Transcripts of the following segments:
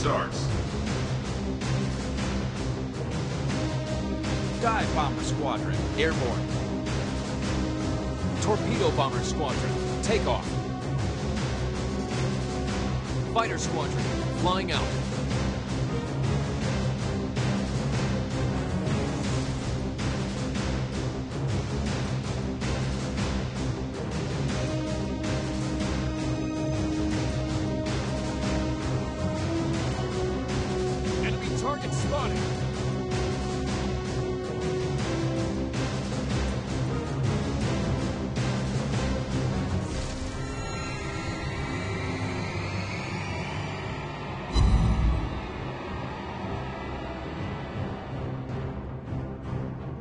starts. Dive Bomber Squadron, airborne. Torpedo Bomber Squadron, takeoff. Fighter Squadron, flying out.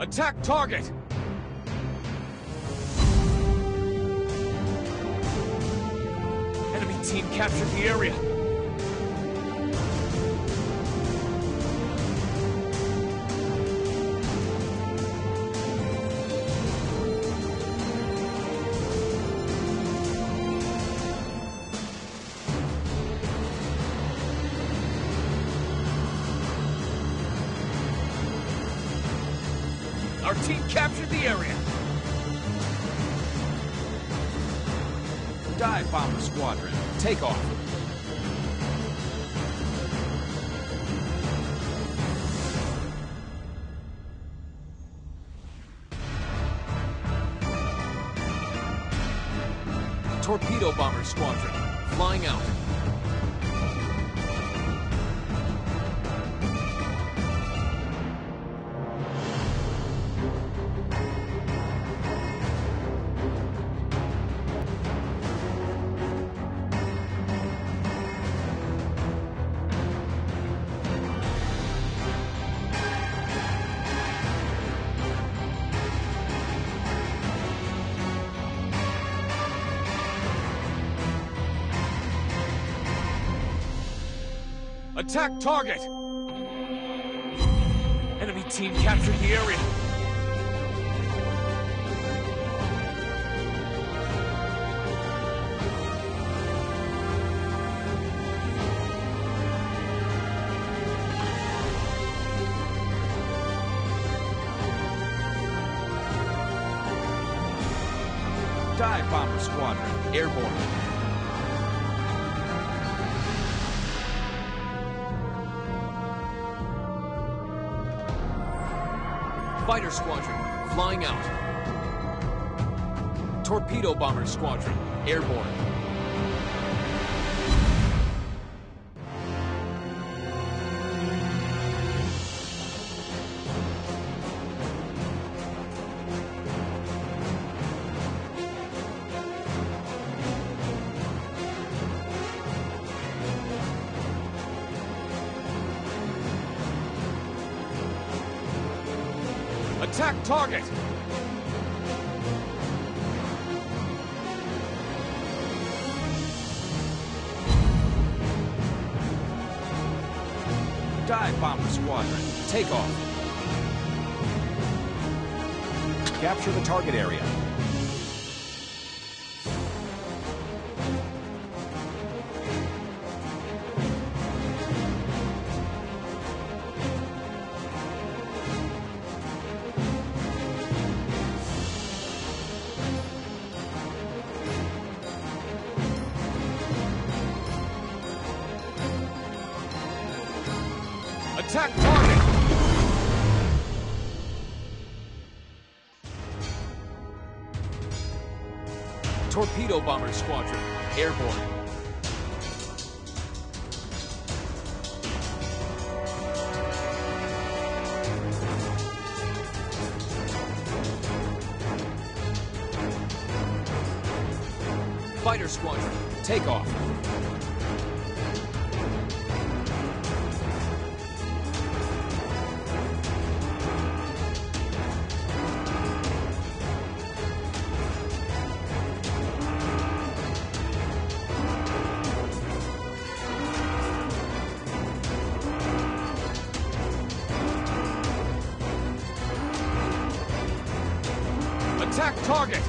Attack target! Enemy team captured the area. Our team captured the area. Dive Bomber Squadron, take off. Torpedo Bomber Squadron, flying out. Attack target! Enemy team captured the area. Dive Bomber Squadron, airborne. Fighter Squadron, flying out. Torpedo Bomber Squadron, airborne. Attack target! Dive Bomber Squadron, take off. Capture the target area. Target! Torpedo Bomber Squadron, airborne. Fighter Squadron, take Attack target!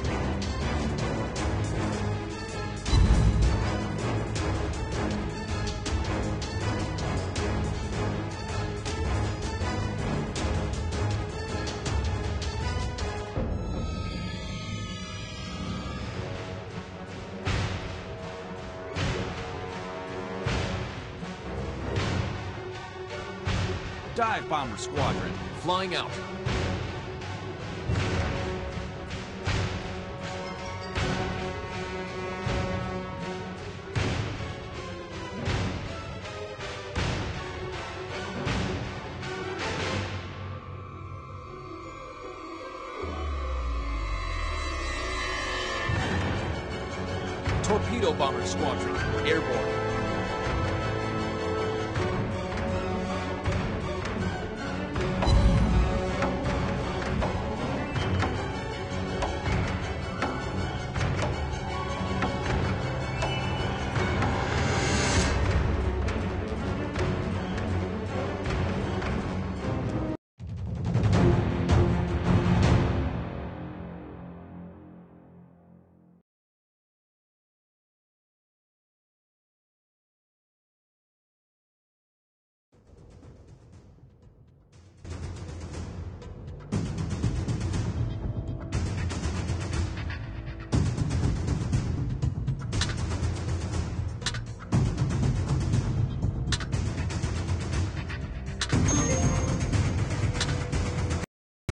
Dive Bomber Squadron, flying out. Torpedo Bomber Squadron, airborne.